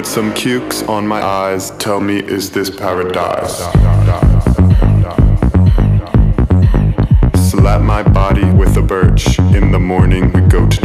Put some cukes on my eyes. Tell me, is this paradise? Slap my body with a birch. In the morning, we go to.